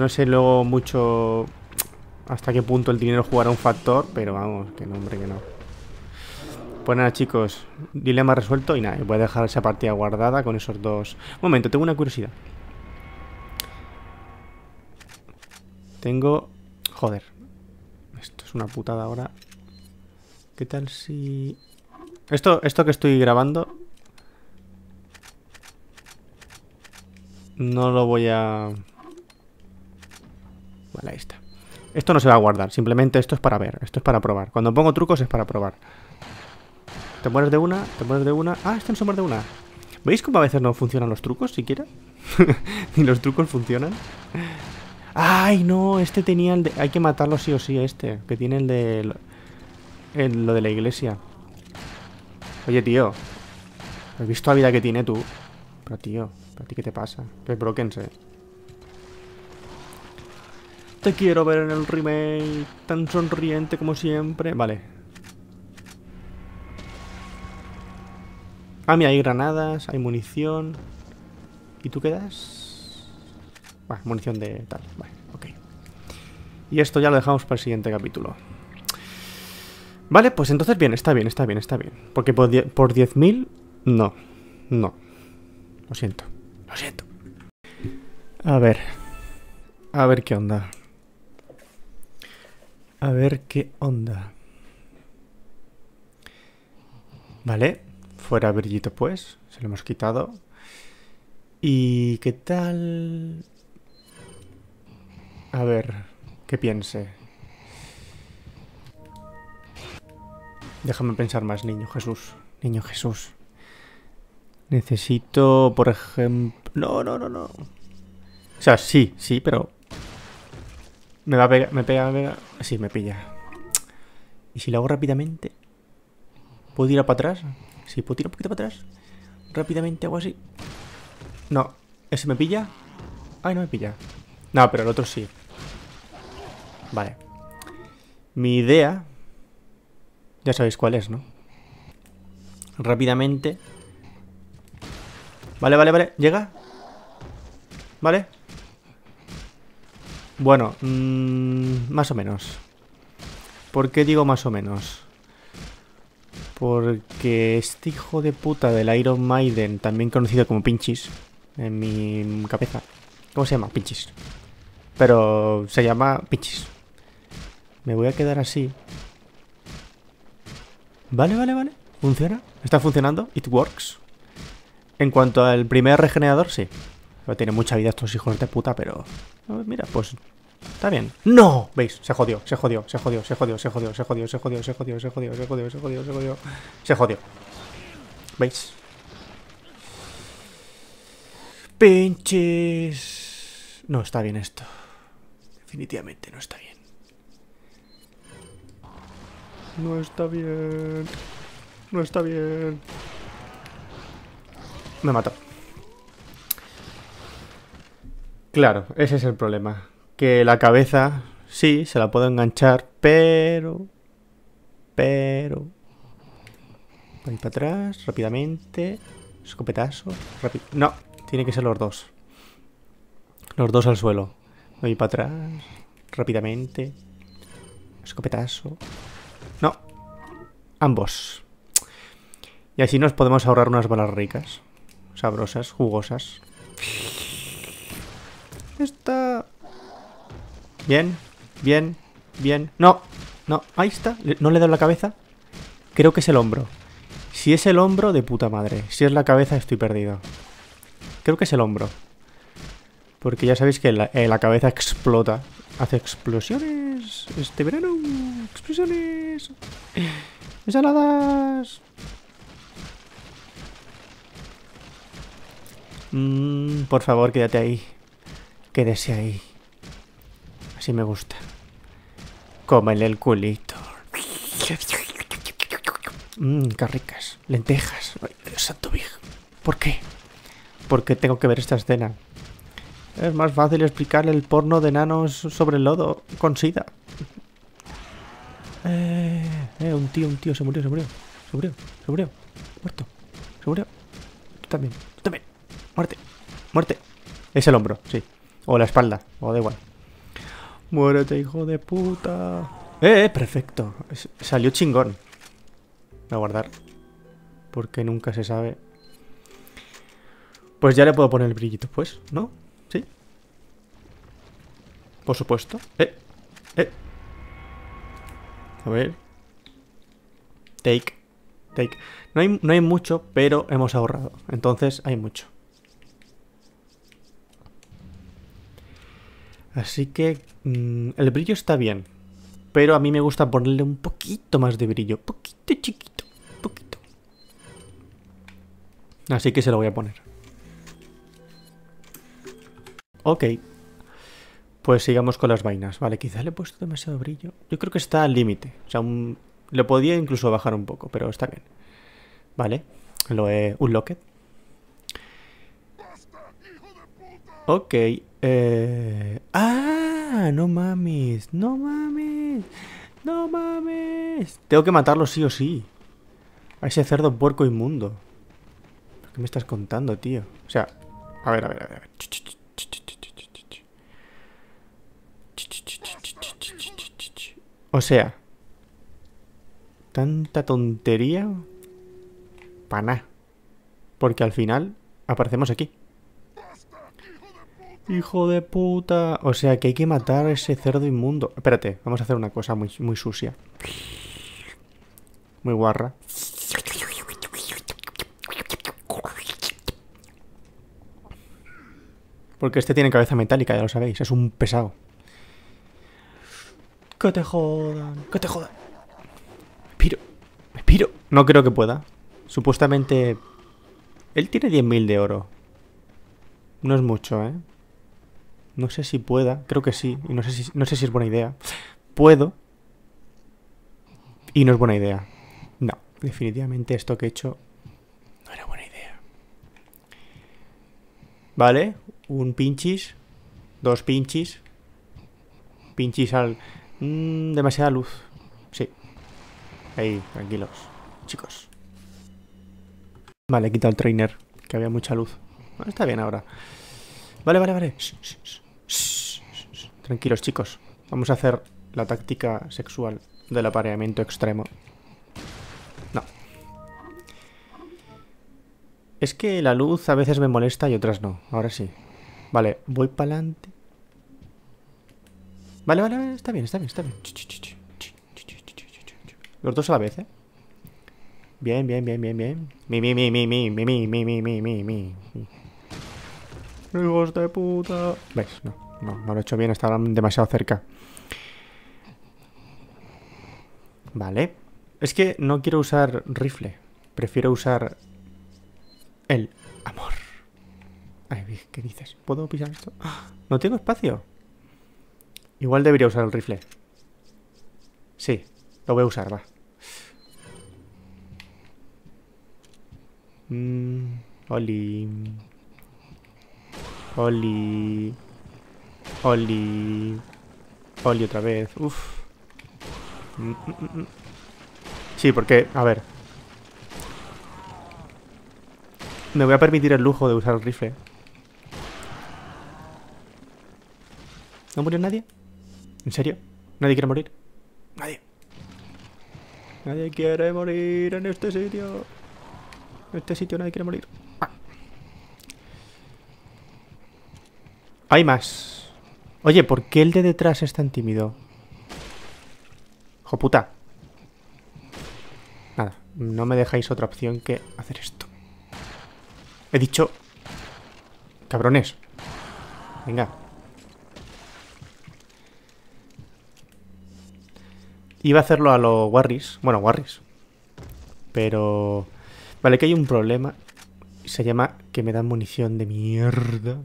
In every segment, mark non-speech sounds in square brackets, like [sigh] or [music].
No sé luego mucho hasta qué punto el dinero jugará un factor, pero vamos, que no, hombre, que no. Pues nada, chicos, dilema resuelto y nada, voy a dejar esa partida guardada con esos dos... Un momento, tengo una curiosidad. Tengo... Joder. Esto es una putada ahora. ¿Qué tal si...? Esto, esto que estoy grabando... No lo voy a... Vale, ahí. Esto no se va a guardar, simplemente esto es para ver, esto es para probar. Cuando pongo trucos es para probar. Te mueres de una, te mueres de una... Ah, este no se de una. ¿Veis cómo a veces no funcionan los trucos siquiera? [laughs] Ni los trucos funcionan. ¡Ay, no! Este tenía el de... Hay que matarlo sí o sí, este. Que tiene el de... Lo de la iglesia. Oye, tío. ¿Has visto la vida que tiene tú? Pero, tío, ¿a ti qué te pasa? Que broquense. Quiero ver en el remake, tan sonriente como siempre. Vale. Ah, mira, hay granadas, hay munición. ¿Y tú quedas? Bueno, munición de tal. Vale, ok. Y esto ya lo dejamos para el siguiente capítulo. Vale, pues entonces bien, está bien, está bien, está bien. Porque por 10.000, no. No. Lo siento. Lo siento. A ver. A ver qué onda. A ver qué onda. Vale, fuera brillito pues, se lo hemos quitado. ¿Y qué tal? A ver, ¿qué piense? Déjame pensar más, niño Jesús. Niño Jesús. Necesito, por ejemplo... No, no, no, no. O sea, sí, sí, pero me va a pegar, me pega, me pega. Sí, me pilla. ¿Y si lo hago rápidamente? ¿Puedo ir a para atrás? Sí, puedo tirar un poquito para atrás. Rápidamente hago así. No. ¿Ese me pilla? Ay, no me pilla. No, pero el otro sí. Vale. Mi idea... Ya sabéis cuál es, ¿no? Rápidamente. Vale, vale, vale. ¿Llega? Vale. Bueno, mmm, más o menos. ¿Por qué digo más o menos? Porque este hijo de puta del Iron Maiden, también conocido como Pinchis, en mi cabeza. ¿Cómo se llama? Pinchis. Pero se llama Pinchis. Me voy a quedar así. Vale, vale, vale. ¿Funciona? ¿Está funcionando? ¿It works? En cuanto al primer regenerador, sí. Pero tiene mucha vida estos hijos de puta, pero... Mira, pues... Está bien. ¡No! ¿Veis? Se jodió, se jodió, se jodió, se jodió, se jodió, se jodió, se jodió, se jodió, se jodió, se jodió, se jodió, se jodió. Se jodió. ¿Veis? Pinches. No está bien esto. Definitivamente no está bien. No está bien. No está bien. Me mató. Claro, ese es el problema. Que la cabeza, sí, se la puedo enganchar, pero... Pero... Voy para atrás, rápidamente. Escopetazo. no, tiene que ser los dos. Los dos al suelo. Voy para atrás, rápidamente. Escopetazo. No. Ambos. Y así nos podemos ahorrar unas balas ricas. Sabrosas, jugosas. Está... Bien, bien, bien. No, no, ahí está. ¿No le he dado la cabeza? Creo que es el hombro. Si es el hombro, de puta madre. Si es la cabeza, estoy perdido. Creo que es el hombro. Porque ya sabéis que la, eh, cabeza explota. Hace explosiones. Este verano. Explosiones. Ensaladas. Mm, por favor, quédate ahí. Quédese ahí. Así me gusta. Cómele el culito. Mmm, qué. Lentejas. santo viejo. ¿Por qué? Porque tengo que ver esta escena. Es más fácil explicarle el porno de nanos sobre el lodo con sida. Eh, eh, un tío, un tío se murió, se murió. Se murió, se murió. Muerto. Se murió. Tú también, tú también. Muerte, muerte. Es el hombro, sí. O la espalda, o da igual. Muérete, hijo de puta. Eh, eh, perfecto. S- Salió chingón. Voy a guardar. Porque nunca se sabe. Pues ya le puedo poner el brillito, pues, ¿no? ¿Sí? Por supuesto. Eh, eh. A ver. Take. Take. No hay, no hay mucho, pero hemos ahorrado. Entonces hay mucho. Así que mm, el brillo está bien. Pero a mí me gusta ponerle un poquito más de brillo. Poquito chiquito. Poquito. Así que se lo voy a poner. Ok. Pues sigamos con las vainas. Vale, quizá le he puesto demasiado brillo. Yo creo que está al límite. O sea, un... le podía incluso bajar un poco, pero está bien. Vale. Lo he unlocked. Ok. Eh... ¡Ah! No mames. No mames. No mames. Tengo que matarlo sí o sí. A ese cerdo puerco inmundo. ¿Qué me estás contando, tío? O sea, a ver, a ver, a ver. a ver. O sea, tanta tontería para nada. Porque al final aparecemos aquí. Hijo de puta. O sea que hay que matar a ese cerdo inmundo. Espérate, vamos a hacer una cosa muy, muy sucia. Muy guarra. Porque este tiene cabeza metálica, ya lo sabéis. Es un pesado. Que te jodan, que te jodan. Me piro, me piro. No creo que pueda. Supuestamente... Él tiene 10.000 de oro. No es mucho, ¿eh? No sé si pueda. Creo que sí. Y no sé si, no sé si es buena idea. Puedo. Y no es buena idea. No. Definitivamente esto que he hecho no era buena idea. Vale. Un pinchis. Dos pinchis. Pinchis al... Mm, demasiada luz. Sí. Ahí, tranquilos. Chicos. Vale, quita el trainer. Que había mucha luz. Está bien ahora. Vale, vale, vale. Tranquilos, chicos. Vamos a hacer la táctica sexual del apareamiento extremo. No. Es que la luz a veces me molesta y otras no. Ahora sí. Vale, voy para adelante. Vale, vale, vale, está bien, está bien, está bien. Los dos a la vez, ¿eh? Bien, bien, bien, bien, bien. Mi, mi, mi, mi, mi, mi, mi, mi, mi, mi, mi. Hijos de puta. ¿Ves? No, no, no lo he hecho bien, estaba demasiado cerca. Vale. Es que no quiero usar rifle. Prefiero usar el amor. Ay, ¿qué dices? ¿Puedo pisar esto? No tengo espacio. Igual debería usar el rifle. Sí, lo voy a usar, va. Mm, Oli. Oli. Oli. Oli otra vez. Uf. Mm, mm, mm. Sí, porque, a ver. Me voy a permitir el lujo de usar el rifle. ¿No murió nadie? ¿En serio? ¿Nadie quiere morir? Nadie. Nadie quiere morir en este sitio. En este sitio nadie quiere morir. Hay más. Oye, ¿por qué el de detrás es tan tímido? ¡Hijo puta! Nada, no me dejáis otra opción que hacer esto. He dicho... Cabrones. Venga. Iba a hacerlo a los Warris. Bueno, Warris. Pero... Vale, que hay un problema. Se llama que me dan munición de mierda.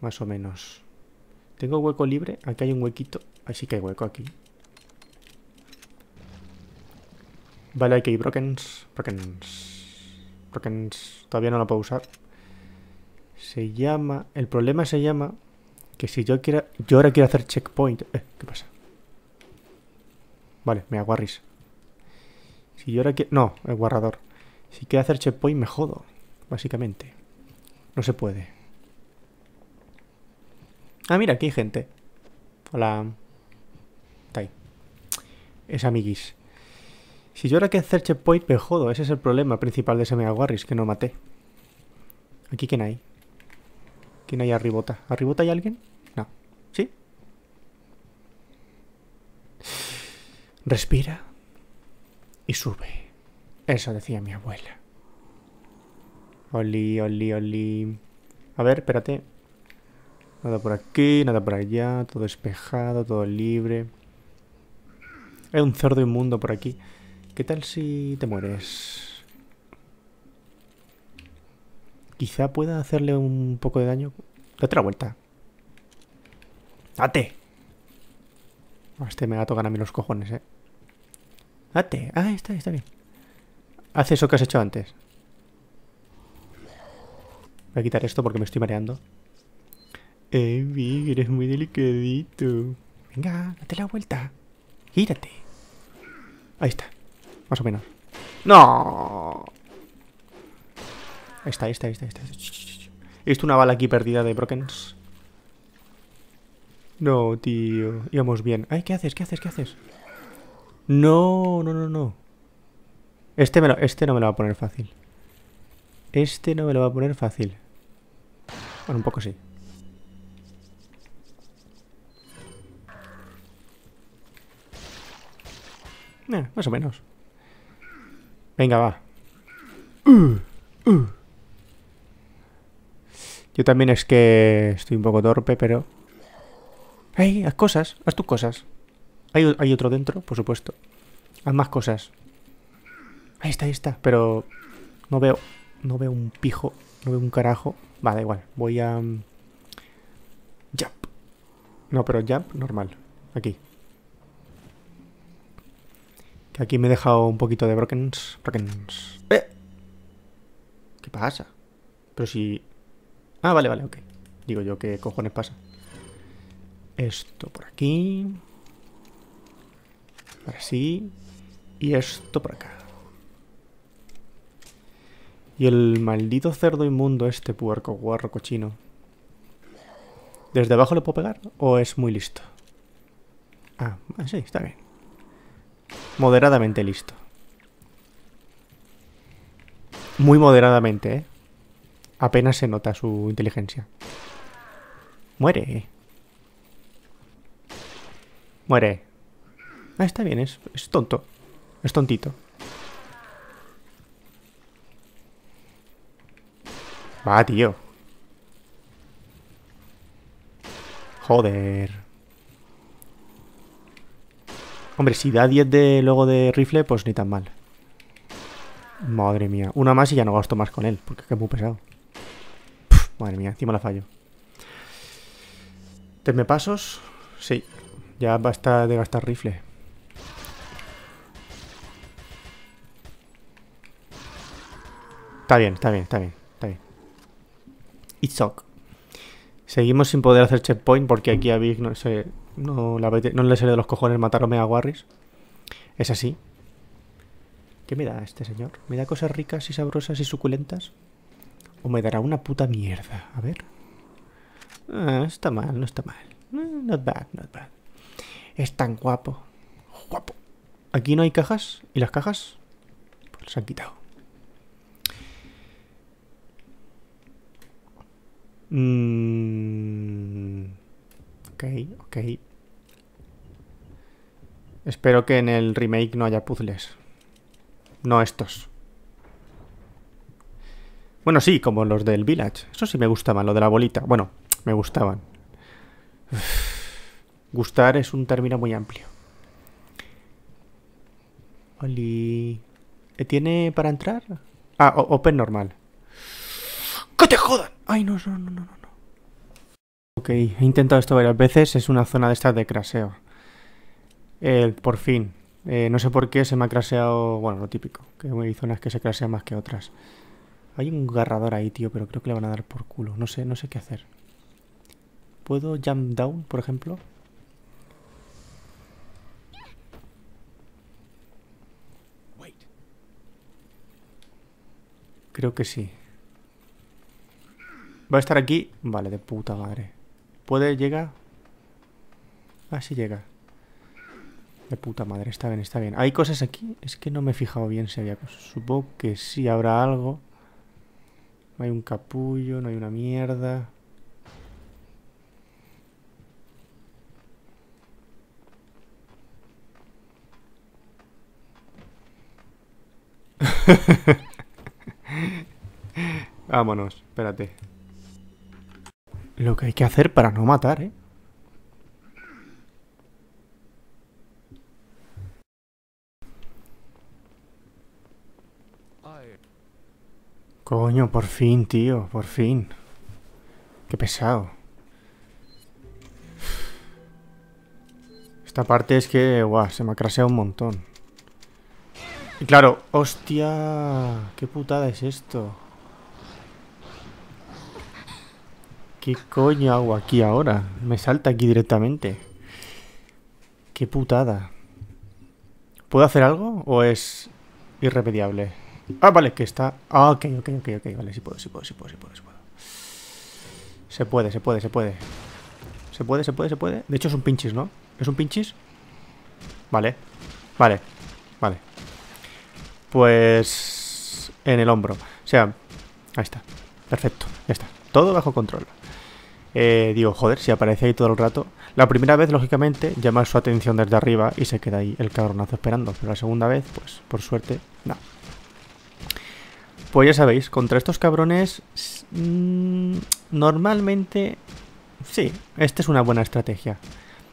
Más o menos. Tengo hueco libre. Aquí hay un huequito. Así que hay hueco aquí. Vale, aquí hay brokens. Brokens. Brokens. Todavía no lo puedo usar. Se llama... El problema se llama... Que si yo quiero... Yo ahora quiero hacer checkpoint... Eh, ¿qué pasa? Vale, me aguarris. Si yo ahora quiero... No, el guarrador. Si quiero hacer checkpoint me jodo. Básicamente. No se puede. Ah, mira, aquí hay gente. Hola. Está ahí. Es amiguis. Si yo ahora que hacer checkpoint me jodo. Ese es el problema principal de ese Mega Warris, que no maté. ¿Aquí quién hay? ¿Quién hay arribota? ¿Arribota hay alguien? No. ¿Sí? Respira. Y sube. Eso decía mi abuela. Oli, oli, oli. A ver, espérate. Nada por aquí, nada por allá. Todo despejado, todo libre. Hay un cerdo inmundo por aquí. ¿Qué tal si te mueres? Quizá pueda hacerle un poco de daño. Date la vuelta. ¡Date! Este me va a tocar a mí los cojones, eh. Date. Ah, está, está bien. Haz eso que has hecho antes. Voy a quitar esto porque me estoy mareando. Eh, eres muy delicadito. Venga, date la vuelta. Gírate. Ahí está. Más o menos. ¡No! Ahí está, ahí está, ahí está. Ahí está. He visto una bala aquí perdida de Brokens. No, tío. Íbamos bien. Ay, ¿qué haces? ¿Qué haces? ¿Qué haces? No, no, no, no. Este, me lo, este no me lo va a poner fácil. Este no me lo va a poner fácil. Bueno, un poco sí. Eh, más o menos. Venga, va. Uh, uh. Yo también es que estoy un poco torpe, pero... ¡Ey! Haz cosas, haz tus cosas. Hay, hay otro dentro, por supuesto. Haz más cosas. Ahí está, ahí está. Pero no veo... No veo un pijo. No veo un carajo. Va, da igual. Voy a... mm, Jump. No, pero jump normal. Aquí. Que aquí me he dejado un poquito de brokens. Brokens. ¡Eh! ¿Qué pasa? Pero si... Ah, vale, vale, ok. Digo yo, ¿qué cojones pasa? Esto por aquí. Ahora sí. Y esto por acá. Y el maldito cerdo inmundo este puerco, guarro, cochino. ¿Desde abajo le puedo pegar? ¿O es muy listo? Ah, ah, sí, está bien. Moderadamente listo. Muy moderadamente, ¿eh? Apenas se nota su inteligencia. Muere. Muere. Ah, está bien, es, es tonto. Es tontito. Va, tío. Joder. Hombre, si da 10 de luego de rifle, pues ni tan mal. Madre mía. Una más y ya no gasto más con él, porque es que es muy pesado. Madre mía, encima la fallo. ¿Teme pasos? Sí. Ya basta de gastar rifle. Está bien, está bien, está bien, está bien. It's ok. Seguimos sin poder hacer checkpoint porque aquí a Big no, se, no, la no le sale de los cojones matar a Warris. Es así. ¿Qué me da este señor? ¿Me da cosas ricas y sabrosas y suculentas? ¿O me dará una puta mierda? A ver. Ah, está mal, no está mal. Not bad, not bad. Es tan guapo. Guapo. Aquí no hay cajas. ¿Y las cajas? Pues las han quitado. Mm, ok, ok. Espero que en el remake no haya puzzles. No estos. Bueno, sí, como los del Village. Eso sí me gustaban, lo de la bolita. Bueno, me gustaban. Gustar es un término muy amplio. Oli. ¿Eh, ¿Tiene para entrar? Ah, open normal. ¡Que te jodan! Ay, no, no, no, no, no. no. Ok, he intentado esto varias veces. Es una zona de estas de craseo. Eh, por fin. Eh, no sé por qué se me ha craseado. Bueno, lo típico. Que hay zonas que se crasean más que otras. Hay un garrador ahí, tío, pero creo que le van a dar por culo. No sé, no sé qué hacer. ¿Puedo jump down, por ejemplo? Creo que sí. ¿Va a estar aquí? Vale, de puta madre. ¿Puede llegar? Así llega. De puta madre, está bien, está bien. ¿Hay cosas aquí? Es que no me he fijado bien si había cosas. Supongo que sí habrá algo. No hay un capullo, no hay una mierda. [laughs] Vámonos, espérate. Lo que hay que hacer para no matar, ¿eh? Coño, por fin, tío, por fin. Qué pesado. Esta parte es que, guau, se me ha craseado un montón. Y claro, hostia, qué putada es esto. ¿Qué coño hago aquí ahora? Me salta aquí directamente. Qué putada. ¿Puedo hacer algo o es irremediable? Ah, vale, que está... Ah, ok, ok, ok, ok, vale, sí puedo, sí puedo, sí puedo, sí puedo, sí puedo. Se puede, se puede, se puede. Se puede, se puede, se puede. De hecho es un pinchis, ¿no? ¿Es un pinchis? Vale, vale, vale. Pues... En el hombro. O sea, ahí está. Perfecto, ya está. Todo bajo control. Eh, digo, joder, si aparece ahí todo el rato. La primera vez, lógicamente, llama su atención desde arriba y se queda ahí el cabronazo esperando. Pero la segunda vez, pues, por suerte, no. Pues ya sabéis, contra estos cabrones mmm, normalmente sí, esta es una buena estrategia.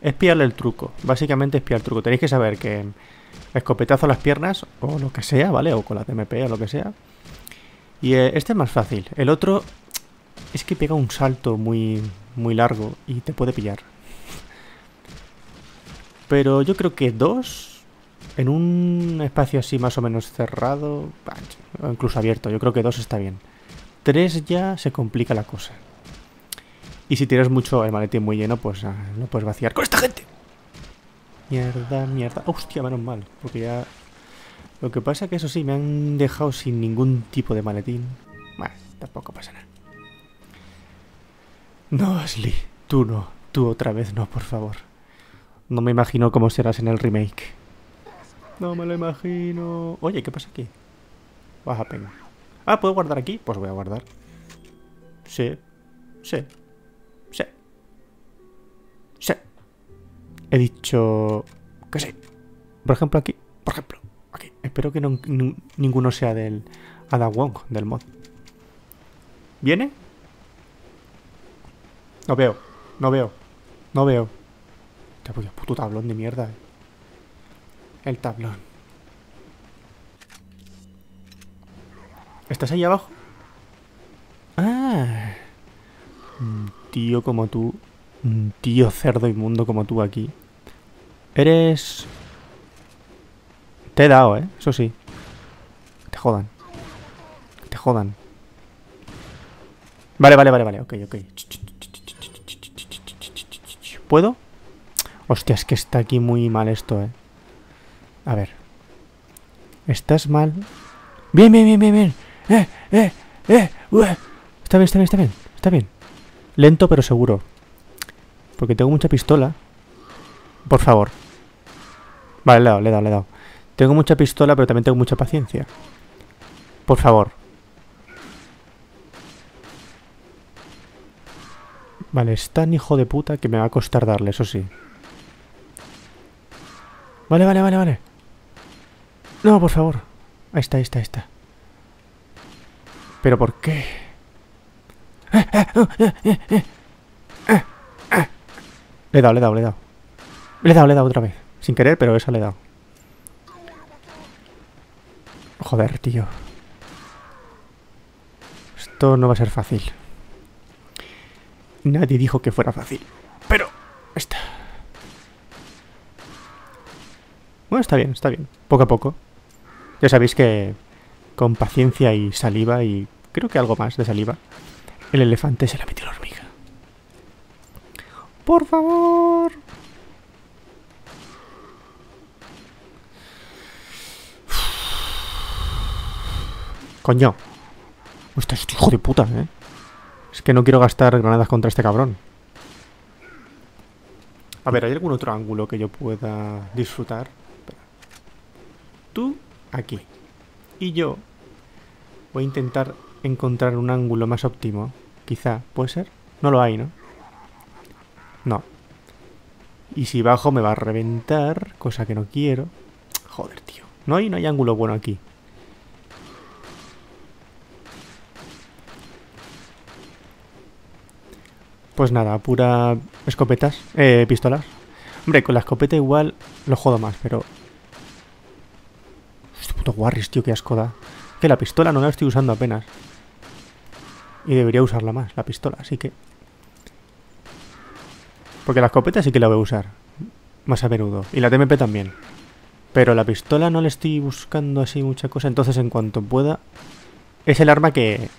Espiarle el truco, básicamente espiar el truco. Tenéis que saber que escopetazo a las piernas o lo que sea, ¿vale? O con la TMP o lo que sea. Y eh, este es más fácil. El otro es que pega un salto muy, muy largo y te puede pillar. Pero yo creo que dos en un espacio así más o menos cerrado, o incluso abierto, yo creo que dos está bien. Tres ya se complica la cosa. Y si tienes mucho el maletín muy lleno, pues ah, no puedes vaciar con esta gente. Mierda, mierda. Hostia, menos mal. Porque ya... Lo que pasa que eso sí, me han dejado sin ningún tipo de maletín. Bueno, tampoco pasa nada. No, Ashley. Tú no. Tú otra vez no, por favor. No me imagino cómo serás en el remake. No me lo imagino. Oye, ¿qué pasa aquí? Baja pena. Ah, ¿puedo guardar aquí? Pues voy a guardar. Sí. Sí. Sí. Sí. He dicho... Que sí. Por ejemplo, aquí. Por ejemplo. Aquí. Espero que no, ninguno sea del... Ada Wong, del mod. ¿Viene? No veo. No veo. No veo. Te voy a puto tablón de mierda, eh el tablón. ¿Estás ahí abajo? Ah. Un tío como tú. Un tío cerdo inmundo como tú aquí. Eres... Te he dado, ¿eh? Eso sí. Te jodan. Te jodan. Vale, vale, vale, vale. Ok, ok. ¿Puedo? Hostia, es que está aquí muy mal esto, ¿eh? A ver. ¿Estás mal? Bien, bien, bien, bien, bien. Eh, eh, eh. Está bien, está bien, está bien. Está bien. Lento pero seguro. Porque tengo mucha pistola. Por favor. Vale, le he dado, le he dado, le he dado. Tengo mucha pistola, pero también tengo mucha paciencia. Por favor. Vale, es tan hijo de puta que me va a costar darle, eso sí. Vale, vale, vale, vale. No, por favor. Ahí está, ahí está, ahí está. ¿Pero por qué? Le he dado, le he dado, le he dado. Le he dado, le he dado otra vez. Sin querer, pero esa le he dado. Joder, tío. Esto no va a ser fácil. Nadie dijo que fuera fácil. Pero... Está. Bueno, está bien, está bien. Poco a poco. Ya sabéis que con paciencia y saliva y creo que algo más de saliva, el elefante se le metió la hormiga. Por favor. Coño. Este hijo de puta, ¿eh? Es que no quiero gastar granadas contra este cabrón. A ver, ¿hay algún otro ángulo que yo pueda disfrutar? Tú, aquí. Y yo voy a intentar encontrar un ángulo más óptimo. Quizá, ¿puede ser? No lo hay, ¿no? No. Y si bajo me va a reventar, cosa que no quiero. Joder, tío. No hay, no hay ángulo bueno aquí. Pues nada, pura escopetas, eh, pistolas. Hombre, con la escopeta igual lo jodo más, pero... Puto Warris, tío, qué asco da. Que la pistola no la estoy usando apenas. Y debería usarla más, la pistola, así que... Porque la escopeta sí que la voy a usar. Más a menudo. Y la TMP también. Pero la pistola no le estoy buscando así mucha cosa. Entonces, en cuanto pueda... Es el arma que